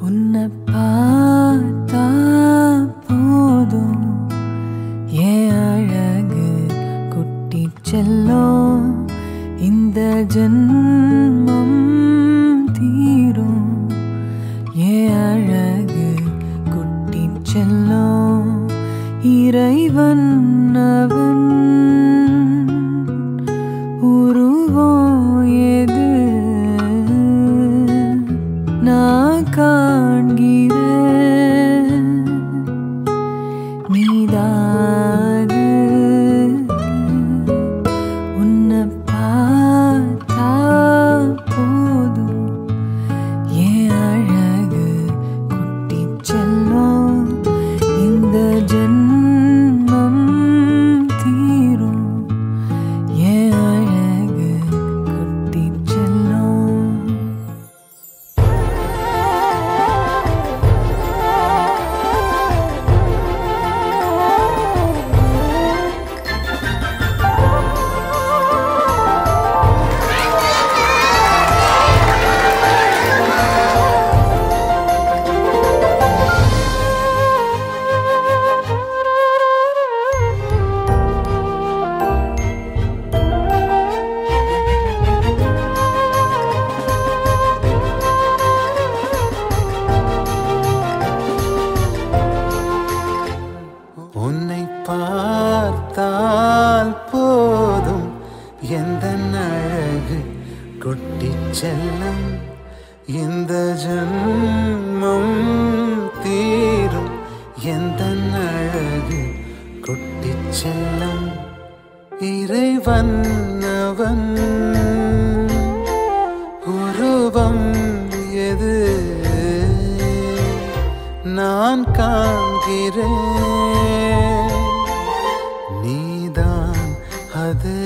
உன்னை பார்த்தா போதும். ஏன் அழகு குட்டி செல்லோ இந்த ஜன்மம் தீரும். ஏன் அழகு குட்டி செல்லோ இறைவன் அவன் காண்கிறேன். நீதான் பார்த்தால் போதும் எந்த அழகு கொட்டி செல்லும். இந்த ஜன்மம் தீரும் எந்த அழகு கொட்டி செல்லும். இறைவன் அவன் உருவம் எது? நான் காண்கிறேன். காணாது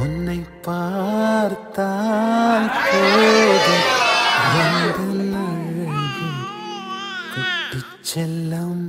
உன்னை பார்த்தால் போதும் வந்து குட்டிச்செல்லம்